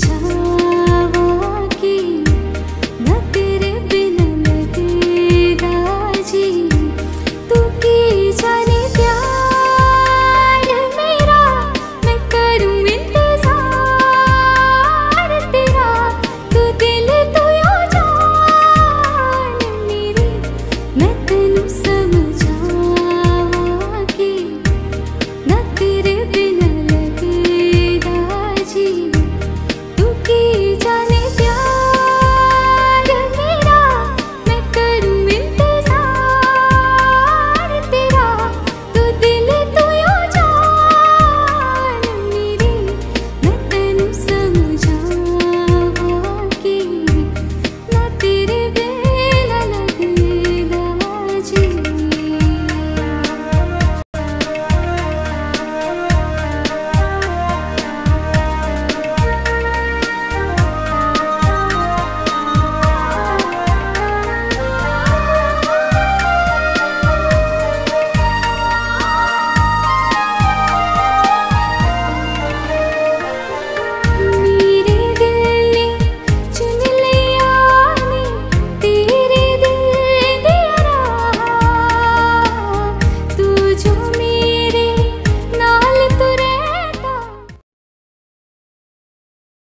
참